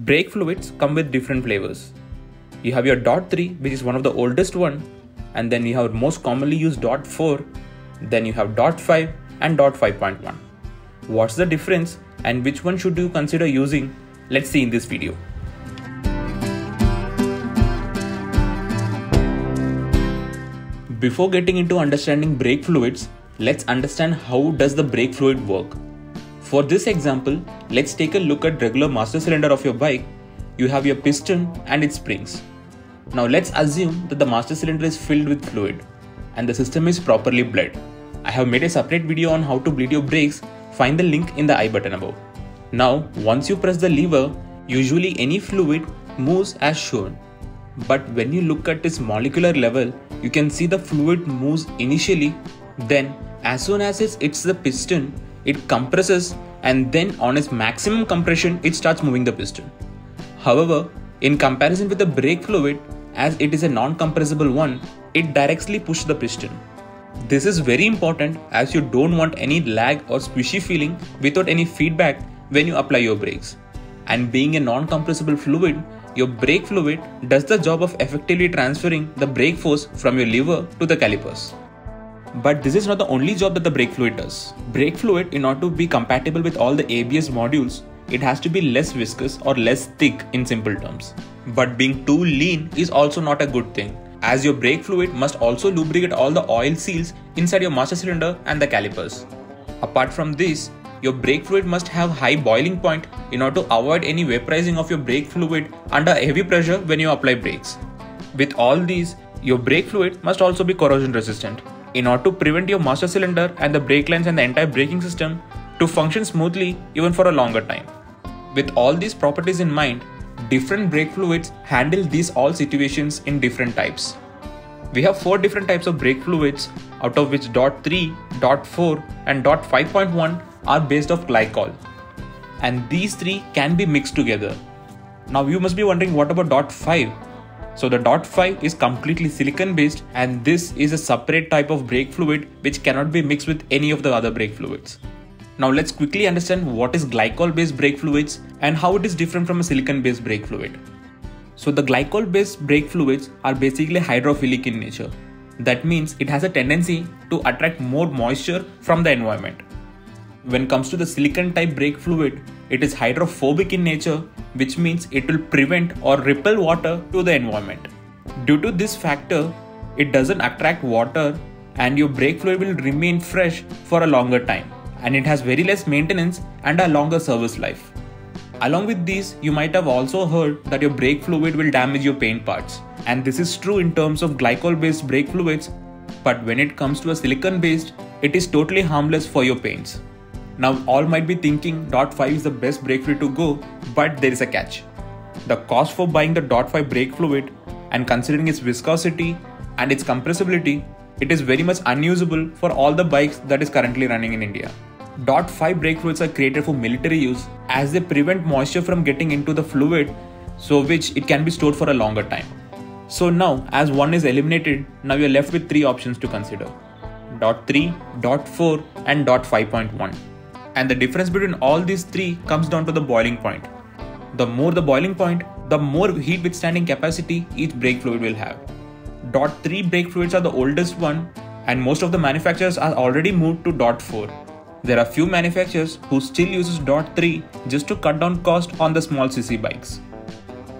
Brake fluids come with different flavors. You have your dot 3 which is one of the oldest one and then you have most commonly used dot 4 then you have dot 5 and dot 5.1. What's the difference and which one should you consider using? Let's see in this video. Before getting into understanding brake fluids, let's understand how does the brake fluid work. For this example, let's take a look at regular master cylinder of your bike. You have your piston and its springs. Now let's assume that the master cylinder is filled with fluid and the system is properly bled. I have made a separate video on how to bleed your brakes, find the link in the i button above. Now once you press the lever, usually any fluid moves as shown. But when you look at its molecular level, you can see the fluid moves initially, then as soon as it hits the piston, it compresses and then on its maximum compression it starts moving the piston. However, in comparison with the brake fluid, as it is a non-compressible one, it directly pushes the piston. This is very important as you don't want any lag or squishy feeling without any feedback when you apply your brakes. And being a non-compressible fluid, your brake fluid does the job of effectively transferring the brake force from your lever to the calipers. But this is not the only job that the brake fluid does. Brake fluid, in order to be compatible with all the ABS modules, it has to be less viscous or less thick in simple terms. But being too lean is also not a good thing, as your brake fluid must also lubricate all the oil seals inside your master cylinder and the calipers. Apart from this, your brake fluid must have high boiling point in order to avoid any vaporizing of your brake fluid under heavy pressure when you apply brakes. With all these, your brake fluid must also be corrosion resistant in order to prevent your master cylinder and the brake lines and the entire braking system to function smoothly even for a longer time. With all these properties in mind, different brake fluids handle these all situations in different types. We have four different types of brake fluids out of which dot 3, dot 4 and dot 5.1 are based off glycol. And these three can be mixed together. Now you must be wondering what about dot 5? So the dot 5 is completely silicon based and this is a separate type of brake fluid which cannot be mixed with any of the other brake fluids. Now let's quickly understand what is glycol based brake fluids and how it is different from a silicon based brake fluid. So the glycol based brake fluids are basically hydrophilic in nature. That means it has a tendency to attract more moisture from the environment. When it comes to the silicon type brake fluid, it is hydrophobic in nature, which means it will prevent or repel water to the environment. Due to this factor, it doesn't attract water and your brake fluid will remain fresh for a longer time and it has very less maintenance and a longer service life. Along with these, you might have also heard that your brake fluid will damage your paint parts. And this is true in terms of glycol based brake fluids, but when it comes to a silicon based, it is totally harmless for your paints. Now all might be thinking dot 5 is the best brake fluid to go, but there is a catch. The cost for buying the dot 5 brake fluid and considering its viscosity and its compressibility, it is very much unusable for all the bikes that is currently running in India. Dot 5 brake fluids are created for military use as they prevent moisture from getting into the fluid so which it can be stored for a longer time. So now as one is eliminated, now you are left with three options to consider. Dot 3, dot 4 and dot 5.1 and the difference between all these three comes down to the boiling point. The more the boiling point, the more heat withstanding capacity each brake fluid will have. Dot 3 brake fluids are the oldest one and most of the manufacturers are already moved to dot 4. There are few manufacturers who still uses dot 3 just to cut down cost on the small cc bikes.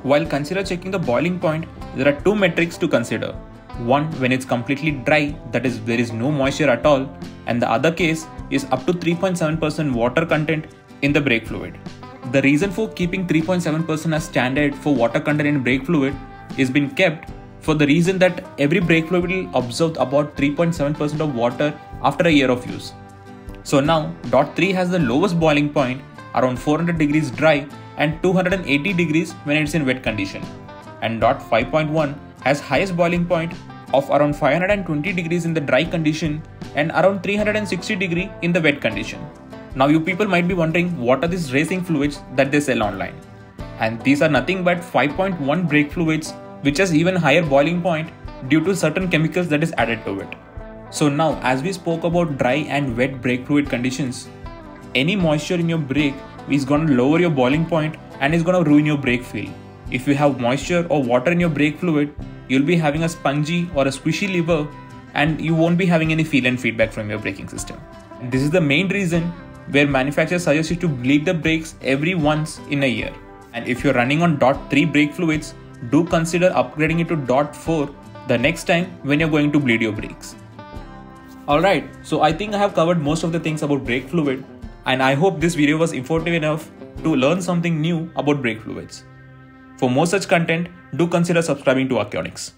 While consider checking the boiling point, there are two metrics to consider. One when it's completely dry, that is there is no moisture at all, and the other case is up to 3.7% water content in the brake fluid. The reason for keeping 3.7% as standard for water content in brake fluid is been kept for the reason that every brake fluid will absorb about 3.7% of water after a year of use. So now dot 3 has the lowest boiling point around 400 degrees dry and 280 degrees when it's in wet condition. And dot 5.1 has highest boiling point of around 520 degrees in the dry condition and around 360 degree in the wet condition. Now you people might be wondering what are these racing fluids that they sell online. And these are nothing but 5.1 brake fluids which has even higher boiling point due to certain chemicals that is added to it. So now as we spoke about dry and wet brake fluid conditions, any moisture in your brake is going to lower your boiling point and it's gonna ruin your brake feel. If you have moisture or water in your brake fluid, you'll be having a spongy or a squishy lever and you won't be having any feel and feedback from your braking system. This is the main reason where manufacturers suggest you to bleed the brakes every once in a year. And if you're running on DOT 3 brake fluids, do consider upgrading it to DOT 4 the next time when you're going to bleed your brakes. Alright, so I think I have covered most of the things about brake fluid and I hope this video was informative enough to learn something new about brake fluids. For more such content, do consider subscribing to ARKIONX.